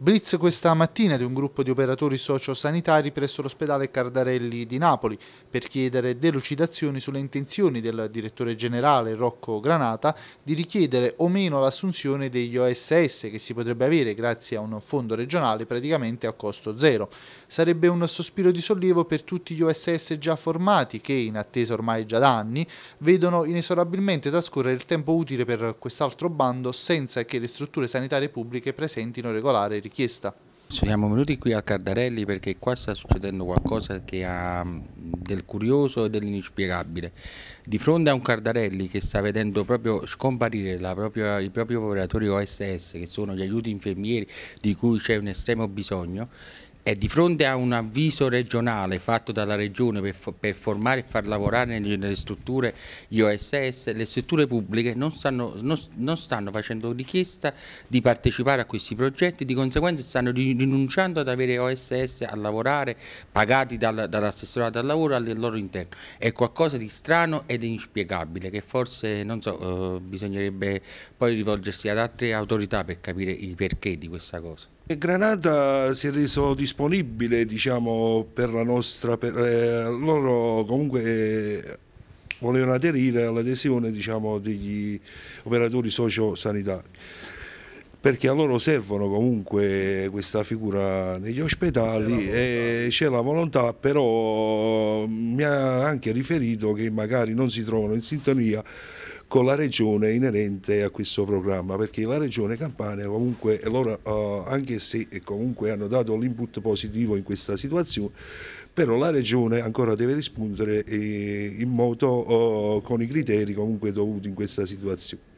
Blitz questa mattina di un gruppo di operatori sociosanitari presso l'ospedale Cardarelli di Napoli per chiedere delucidazioni sulle intenzioni del direttore generale Rocco Granata di richiedere o meno l'assunzione degli OSS che si potrebbe avere grazie a un fondo regionale praticamente a costo zero. Sarebbe un sospiro di sollievo per tutti gli OSS già formati che, in attesa ormai già da anni, vedono inesorabilmente trascorrere il tempo utile per quest'altro bando senza che le strutture sanitarie pubbliche presentino regolare richiesta. Siamo venuti qui a Cardarelli perché qua sta succedendo qualcosa che ha del curioso e dell'inspiegabile. Di fronte a un Cardarelli che sta vedendo proprio scomparire propria, i propri operatori OSS, che sono gli aiuti infermieri di cui c'è un estremo bisogno, e di fronte a un avviso regionale fatto dalla regione per, per formare e far lavorare nelle, nelle, strutture gli OSS, le strutture pubbliche non stanno, non, non stanno, facendo richiesta di partecipare a questi progetti, di conseguenza stanno rinunciando ad avere OSS a lavorare pagati dal, dall'assessorato al lavoro al loro interno. È qualcosa di strano ed inspiegabile che forse so, eh, bisognerebbe poi rivolgersi ad altre autorità per capire i perché di questa cosa. Granata si è reso disponibile diciamo, per la nostra, per, eh, loro comunque eh, volevano aderire all'adesione diciamo, degli operatori sociosanitari perché a loro servono comunque questa figura negli ospedali e c'è la volontà però mi ha anche riferito che magari non si trovano in sintonia con la regione inerente a questo programma perché la regione Campania comunque loro, uh, anche se comunque hanno dato l'input positivo in questa situazione però la regione ancora deve rispondere eh, in modo uh, con i criteri comunque dovuti in questa situazione.